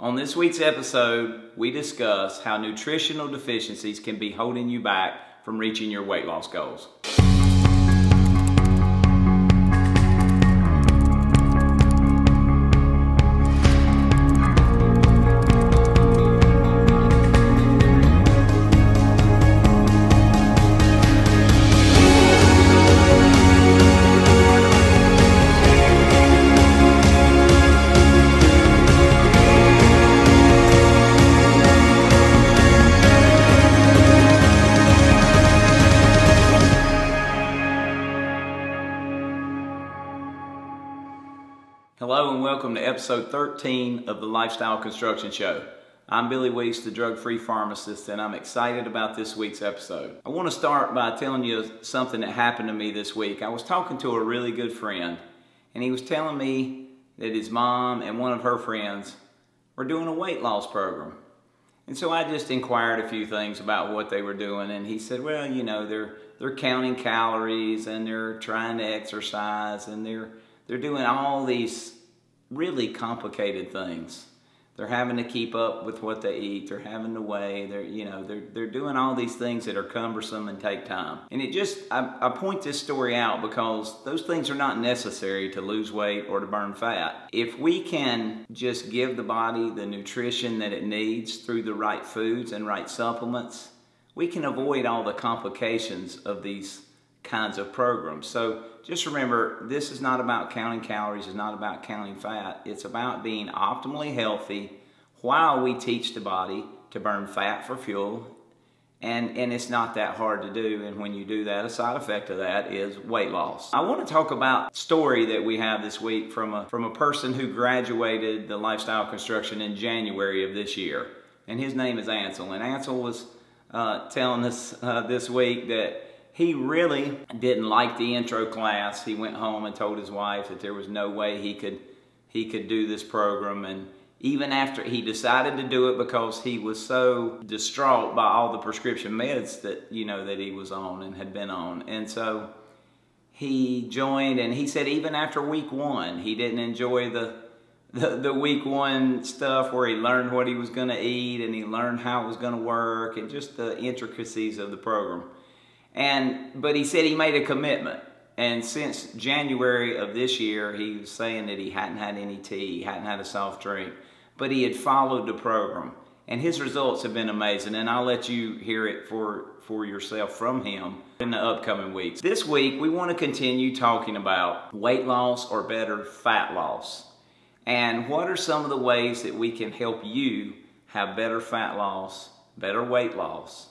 On this week's episode, we discuss how nutritional deficiencies can be holding you back from reaching your weight loss goals. Hello and welcome to episode 13 of the Lifestyle Construction Show. I'm Billy Wease, the drug-free pharmacist, and I'm excited about this week's episode. I want to start by telling you something that happened to me this week. I was talking to a really good friend, and he was telling me that his mom and one of her friends were doing a weight loss program. And so I just inquired a few things about what they were doing, and he said, well, you know, they're, they're counting calories, and they're trying to exercise, and they're they're doing all these really complicated things. They're having to keep up with what they eat. They're having to weigh. They're, you know, they're, they're doing all these things that are cumbersome and take time. And it just, I, I point this story out because those things are not necessary to lose weight or to burn fat. If we can just give the body the nutrition that it needs through the right foods and right supplements, we can avoid all the complications of these kinds of programs. So just remember, this is not about counting calories, it's not about counting fat. It's about being optimally healthy while we teach the body to burn fat for fuel. And, and it's not that hard to do. And when you do that, a side effect of that is weight loss. I want to talk about story that we have this week from a, from a person who graduated the lifestyle construction in January of this year. And his name is Ansel. And Ansel was uh, telling us uh, this week that he really didn't like the intro class. He went home and told his wife that there was no way he could he could do this program. And even after he decided to do it because he was so distraught by all the prescription meds that you know that he was on and had been on. And so he joined and he said even after week one he didn't enjoy the the, the week one stuff where he learned what he was going to eat and he learned how it was going to work and just the intricacies of the program and but he said he made a commitment. And since January of this year, he was saying that he hadn't had any tea, he hadn't had a soft drink, but he had followed the program. And his results have been amazing. And I'll let you hear it for, for yourself from him in the upcoming weeks. This week, we want to continue talking about weight loss or better, fat loss. And what are some of the ways that we can help you have better fat loss, better weight loss,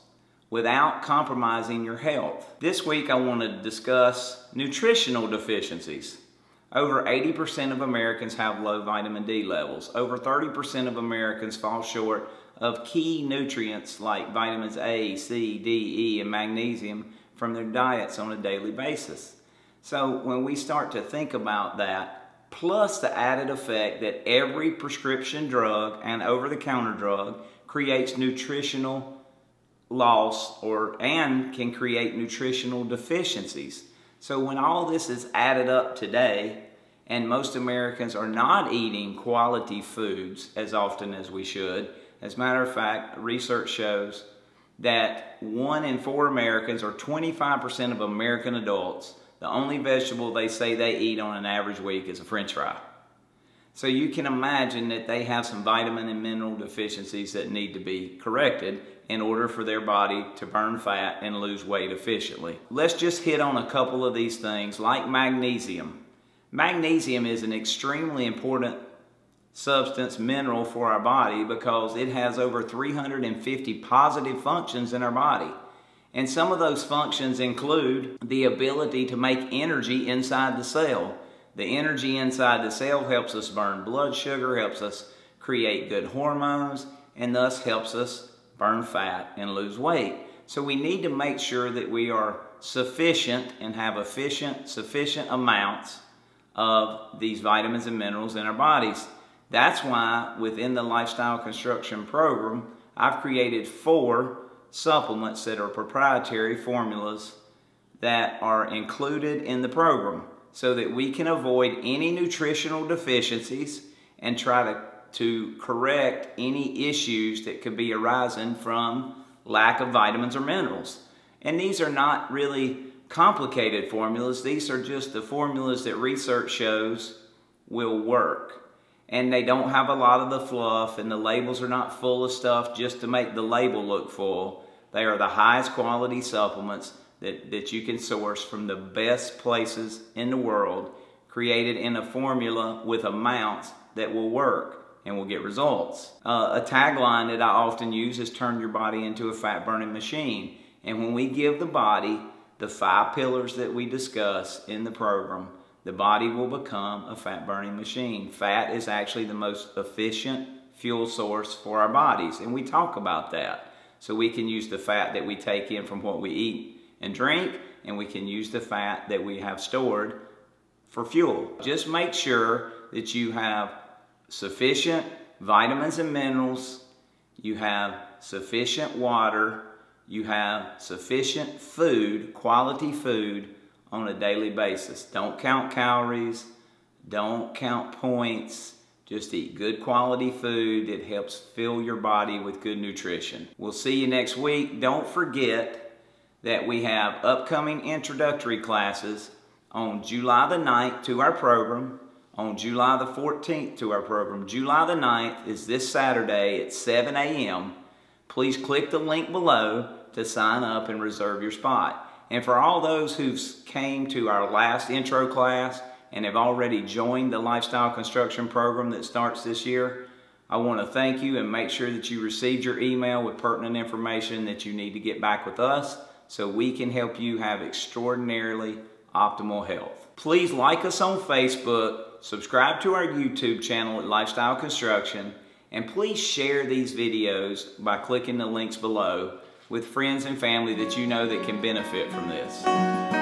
without compromising your health. This week I want to discuss nutritional deficiencies. Over 80% of Americans have low vitamin D levels. Over 30% of Americans fall short of key nutrients like vitamins A, C, D, E, and magnesium from their diets on a daily basis. So when we start to think about that, plus the added effect that every prescription drug and over-the-counter drug creates nutritional loss or and can create nutritional deficiencies. So when all this is added up today, and most Americans are not eating quality foods as often as we should, as a matter of fact, research shows that one in four Americans, or 25% of American adults, the only vegetable they say they eat on an average week is a french fry. So you can imagine that they have some vitamin and mineral deficiencies that need to be corrected in order for their body to burn fat and lose weight efficiently. Let's just hit on a couple of these things like magnesium. Magnesium is an extremely important substance mineral for our body because it has over 350 positive functions in our body. And some of those functions include the ability to make energy inside the cell the energy inside the cell helps us burn blood sugar, helps us create good hormones, and thus helps us burn fat and lose weight. So we need to make sure that we are sufficient and have efficient, sufficient amounts of these vitamins and minerals in our bodies. That's why within the Lifestyle Construction Program, I've created four supplements that are proprietary formulas that are included in the program so that we can avoid any nutritional deficiencies and try to to correct any issues that could be arising from lack of vitamins or minerals. And these are not really complicated formulas. These are just the formulas that research shows will work. And they don't have a lot of the fluff and the labels are not full of stuff just to make the label look full. They are the highest quality supplements that, that you can source from the best places in the world created in a formula with amounts that will work and will get results. Uh, a tagline that I often use is turn your body into a fat burning machine. And when we give the body the five pillars that we discuss in the program, the body will become a fat burning machine. Fat is actually the most efficient fuel source for our bodies, and we talk about that. So we can use the fat that we take in from what we eat and drink, and we can use the fat that we have stored for fuel. Just make sure that you have sufficient vitamins and minerals, you have sufficient water, you have sufficient food, quality food, on a daily basis. Don't count calories, don't count points, just eat good quality food that helps fill your body with good nutrition. We'll see you next week. Don't forget that we have upcoming introductory classes on July the 9th to our program, on July the 14th to our program. July the 9th is this Saturday at 7 a.m. Please click the link below to sign up and reserve your spot. And for all those who've came to our last intro class and have already joined the lifestyle construction program that starts this year, I want to thank you and make sure that you received your email with pertinent information that you need to get back with us so we can help you have extraordinarily optimal health. Please like us on Facebook, subscribe to our YouTube channel at Lifestyle Construction, and please share these videos by clicking the links below with friends and family that you know that can benefit from this.